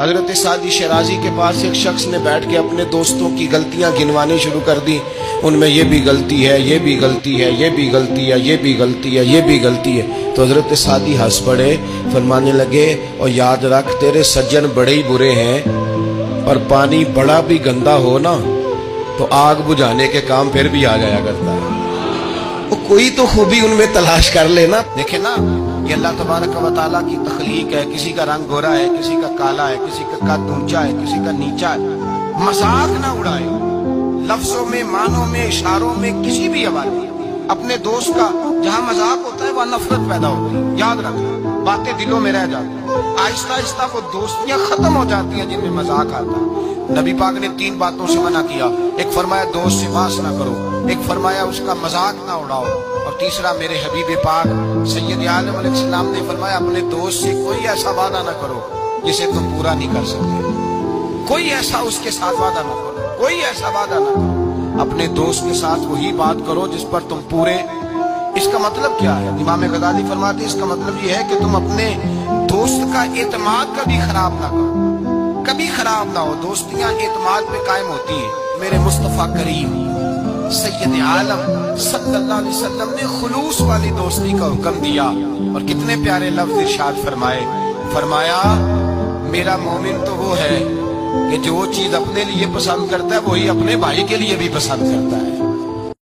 حضرت سعدی شرازی کے پاس ایک شخص نے بیٹھ کے اپنے دوستوں کی غلطیاں گنوانی شروع کر دی ان میں یہ بھی غلطی ہے، یہ بھی غلطی ہے، یہ بھی غلطی ہے، یہ بھی غلطی ہے، یہ بھی غلطی ہے۔ تو حضرت سعدی ہنس پڑے، فرمانے لگے، اور یاد رکھ، تیرے سجن بڑے ہی برے ہیں اور پانی بڑا بھی گندا ہو نا، تو آگ بجھانے کے کام پھر بھی آ جایا کرتا ہے۔ کوئی تو خوبی ان میں تلاش کر لینا۔ دیکھیں نا، یہ اللہ تبارک و تعالیٰ کی تخلیق ہے۔ کسی کا رنگ گورا ہے، کسی کا کالا ہے، کسی کا قد اونچا ہے، کسی کا نیچا ہے۔ مذاق نہ اڑائے۔ لفظوں میں، معنوں میں، اشاروں میں کسی بھی حوالے اپنے دوست کا جہاں مذاق ہوتا ہے، وہاں نفرت پیدا ہوتی ہے۔ یاد رکھنا، باتیں دلوں میں رہ جاتی ہیں۔ آہستہ آہستہ وہ دوستیاں ختم ہو جاتی ہیں جن میں مذاق آتا ہے۔ نبی پاک نے تین باتوں سے منع کیا۔ ایک فرمایا، دوست سے باس نہ کرو۔ ایک فرمایا، اس کا مذاق نہ اڑاؤ۔ اور تیسرا، میرے حبیب پاک سید عالم علیہ السلام نے فرمایا، اپنے دوست سے کوئی ایسا وعدہ نہ کرو جسے تم پورا نہیں کر سکتے۔ کوئی ایسا اس کے ساتھ وعدہ نہ کرو۔ کوئی ایسا وعدہ نہ کرو۔ اپنے دوست کے ساتھ وہی بات کرو جس پر تم پورے۔ اس کا مطلب کیا ہے؟ امام غزالی فرماتے اس کا مطلب یہ ہے کہ تم اپنے کا اعتماد کبھی خراب نہ کرو کبھی خراب نہ ہو۔ دوستیاں اعتماد میں قائم ہوتی ہیں۔ میرے مصطفیٰ کریم، سید عالم صلی اللہ علیہ وسلم نے خلوص والی دوستی کا حکم دیا۔ اور کتنے پیارے لفظ ارشاد فرمائے۔ فرمایا، میرا مومن تو وہ ہے کہ جو چیز اپنے لیے پسند کرتا ہے، وہی اپنے بھائی کے لیے بھی پسند کرتا ہے۔